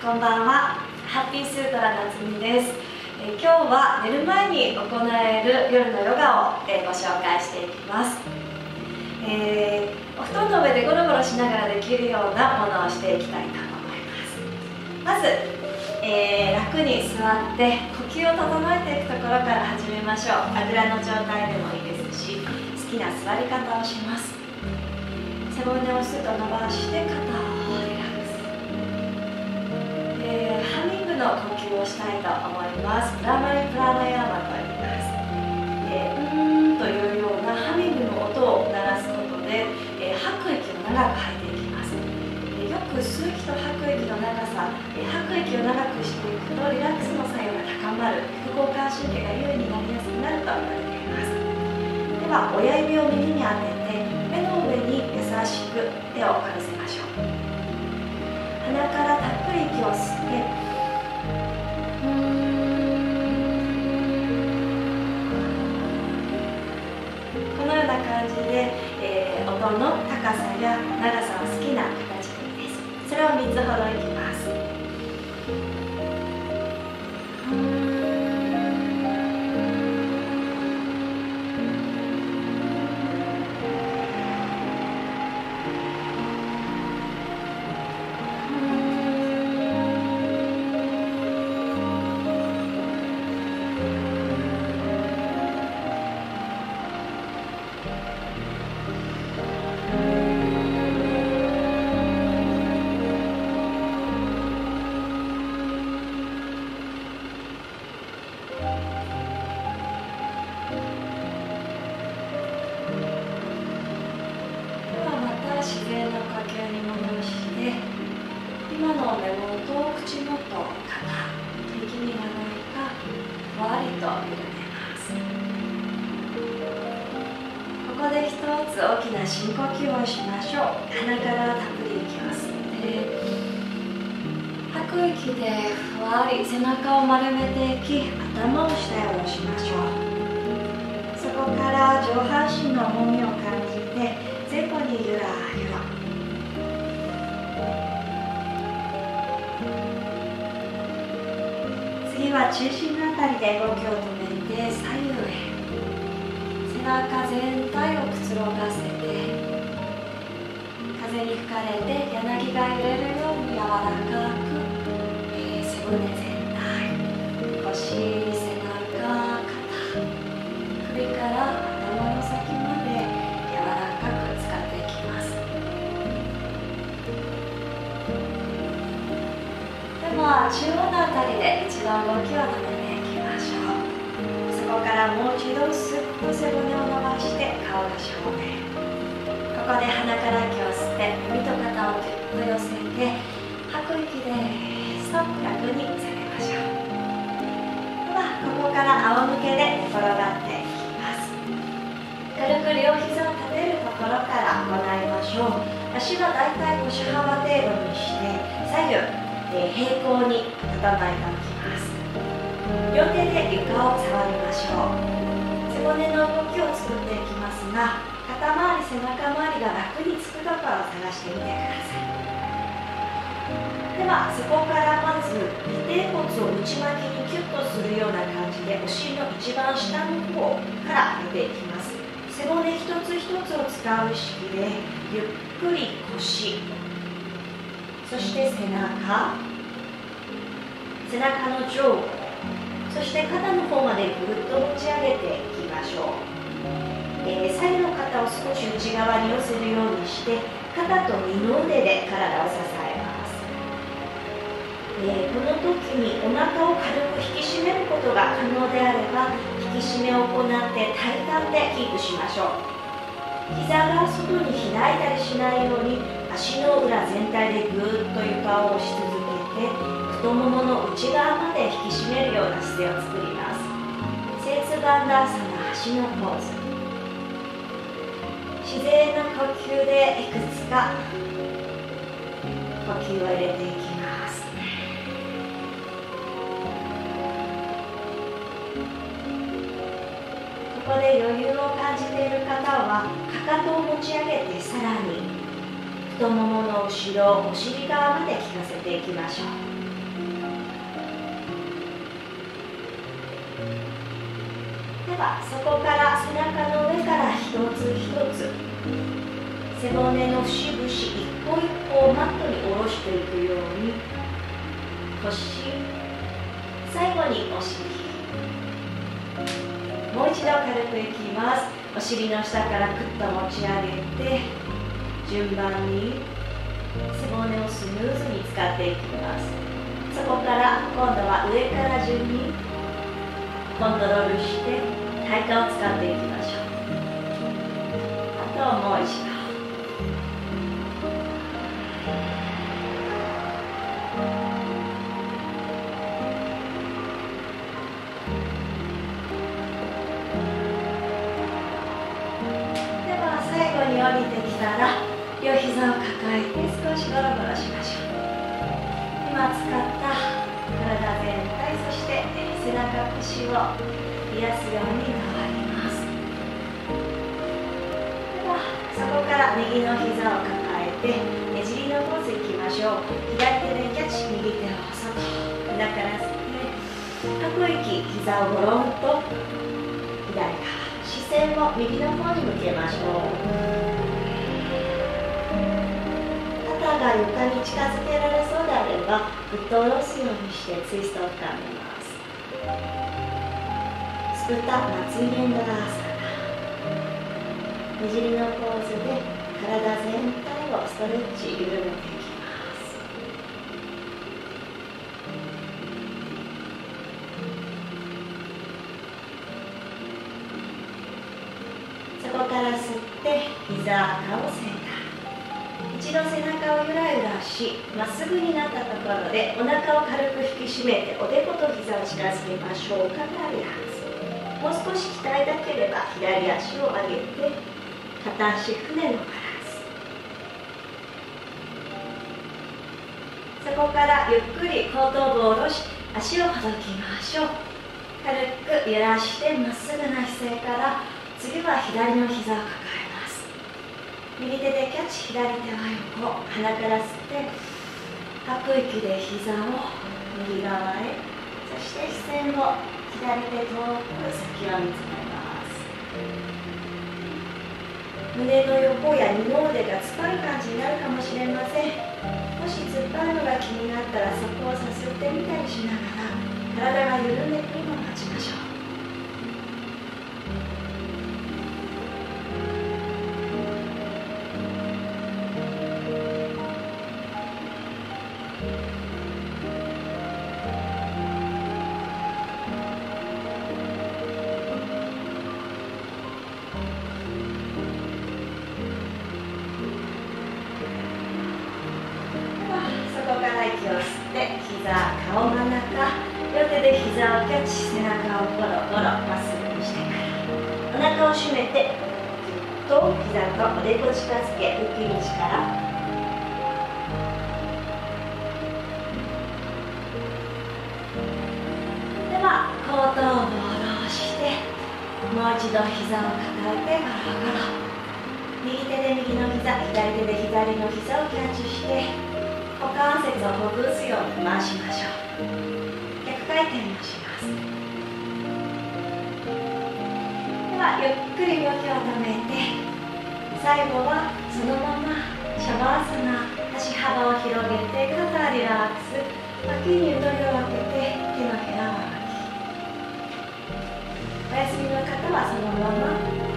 こんばんは。ハッピースートラ夏美です。え今日は寝る前に行える夜のヨガをえご紹介していきます、えー、お布団の上でゴロゴロしながらできるようなものをしていきたいと思います。まず、えー、楽に座って呼吸を整えていくところから始めましょう。あぐらの状態でもいいですし好きな座り方をします。背骨をスッと伸ばして肩の呼吸をしたいと思います。プラマリプラナヤマと言います、えー、うーんというようなハミングの音を鳴らすことで、えー、吐く息を長く吐いていきます、えよく吸う息と吐く息の長さ、え吐く息を長くしていくとリラックスの作用が高まる。副交感神経が優位になりやすくなると言われています。では親指を耳に当てて目の上に優しく手をかぶせましょう。鼻からたっぷり息を吸ってこのような感じで、えー、音の高さや長さを好きな形でいいです。それを3つほどいきます。口元肩右に曲げたふわりと緩めます。ここで1つ大きな深呼吸をしましょう鼻からたっぷり息を吸って吐く息でふわり背中を丸めていき頭を下へ下ろしましょうそこから上半身の重みを感じて前後にゆらゆら次は中心の辺りで動きを止めて左右へ背中全体をくつろがせて風に吹かれて柳が揺れるように柔らかく、えー、背骨全体腰中央の辺りで一度動きを止めていきましょう。そこからもう一度スッと背骨を伸ばして顔が正面。ここで鼻から息を吸って耳と肩をぎゅっと寄せて吐く息でストップ楽に下げましょうではここから仰向けで転がっていきます。軽く両膝を立てるところから行いましょう。足はだいたい腰幅程度にして左右、え平行に整えておきます。両手で床を触りましょう。背骨の動きを作っていきますが肩周り背中周りが楽につくところを探してみてください。ではそこからまず尾てい骨を内巻きにキュッとするような感じでお尻の一番下の方から出ていきます。背骨一つ一つを使う意識でゆっくり腰そして背中。背中の上。部そして肩の方までぐっと持ち上げていきましょう、えー、左右の肩を少し内側に寄せるようにして肩と二の腕で体を支えます、えー、この時にお腹を軽く引き締めることが可能であれば引き締めを行って体幹でキープしましょう。膝が外に開いたりしないように足の裏全体でぐーっと床を押し続けて太ももの内側まで引き締めるような姿勢を作ります。セーツバンダーサナ足のポーズ。自然な呼吸でいくつか呼吸を入れていきます。ここで余裕を感じている方はかかとを持ち上げてさらに太ももの後ろお尻側まで効かせていきましょう。ではそこから背中の上から一つ一つ背骨の節々一個一個をマットに下ろしていくように腰最後にお尻。もう一度軽くいきます。お尻の下からくっと持ち上げて順番に背骨をスムーズに使っていきます。そこから今度は上から順にコントロールして体幹を使っていきましょう。あともう一度中腰を癒すように変わります。ではそこから右の膝を抱えてねじりのポーズいきましょう。左手でキャッチ右手を外鼻から吸って吐く息膝をゴロンと。左側視線を右の方に向けましょう。肩が床に近づけられそうであればぐっと下ろすようにしてツイストを深めます。スクタマツイレンドラーサナねじりのポーズで体全体をストレッチ緩めていきます。そこから吸って膝赤をセンター一度背中をゆらゆらしまっすぐになったところでお腹を軽く引き締めておでこと膝を近づけましょうかリラックスもう少し鍛えたければ左足を上げて片足船のバランス。そこからゆっくり後頭部を下ろし足をほどきましょう。軽く揺らしてまっすぐな姿勢から次は左の膝を抱え右手でキャッチ左手は横鼻から吸って吐く息で膝を右側へ。そして視線を左手遠く先を見つめます。胸の横や二の腕が突っ張る感じになるかもしれません。もし突っ張るのが気になったらそこをさすってみたりしながら体が緩んでくるのを待ちましょう。顔真ん中両手で膝をキャッチ背中をゴロゴロまっすぐにしてからお腹を締めてずっと膝とおでこ近づけ浮きに力では後頭部を下ろしてもう一度膝を抱えてゴロゴロ。右手で右の膝左手で左の膝をキャッチして。股関節をほぐすように回しましょう。逆回転もします。ではゆっくり動きを止めて最後はそのままシャバーサナ足幅を広げて肩リラックス。脇にゆとりを分けて手のひらをお休みの方はそのまま